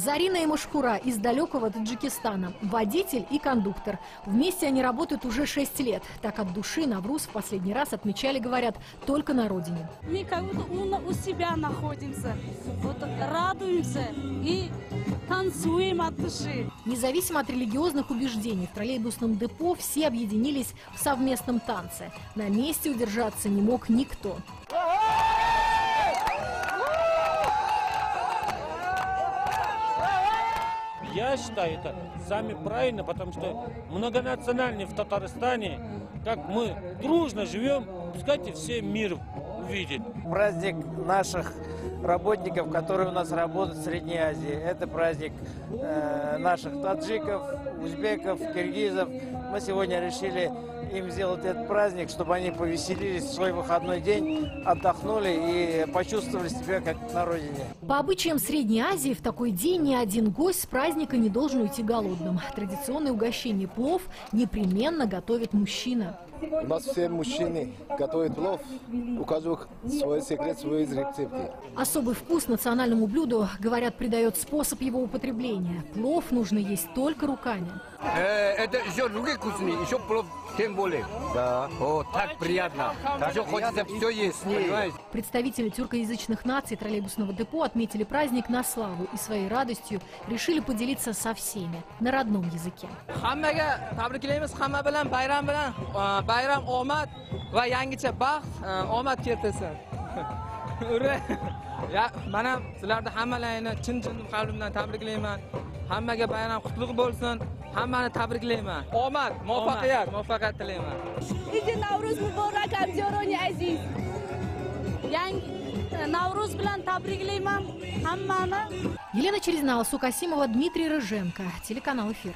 Зарина и Машкура из далекого Таджикистана. Водитель и кондуктор. Вместе они работают уже 6 лет. Так от души Навруз в последний раз отмечали, говорят, только на родине. Мы как будто у, у себя находимся, вот радуемся и танцуем от души. Независимо от религиозных убеждений, в троллейбусном депо все объединились в совместном танце. На месте удержаться не мог никто. Я считаю это сами правильно, потому что многонациональный в Татарстане, как мы дружно живем, пускай все мир увидит. Праздник наших работников, которые у нас работают в Средней Азии. Это праздник э, наших таджиков, узбеков, киргизов. Мы сегодня решили им сделать этот праздник, чтобы они повеселились в свой выходной день, отдохнули и почувствовали себя как на родине. По обычаям Средней Азии в такой день ни один гость с праздника не должен уйти голодным. Традиционное угощение плов непременно готовит мужчина. У нас все мужчины готовят плов, у каждого свой секрет, свои рецепты. Особый вкус национальному блюду, говорят, придает способ его употребления. Плов нужно есть только руками. Э, это еще руки вкусные, еще плов тем более. Да. О, так приятно. Еще хочется все есть, понимаешь? Представители тюркоязычных наций троллейбусного депо отметили праздник на славу и своей радостью решили поделиться со всеми на родном языке. ura ya mana sizlarni hammalaringni chin chin qalbimdan tabriklayman hammaga bayram qutlug' bo'lsin hammani tabriklayman omad muvaffaqiyat muvaffaqiyat tilayman Idi Navruz muborak abjoroni aziz. Yangi Navruz bilan tabriklayman hammani. Елена Черезнова, Сукасимова, Дмитрий Рыженко. Телеканал «Эфир».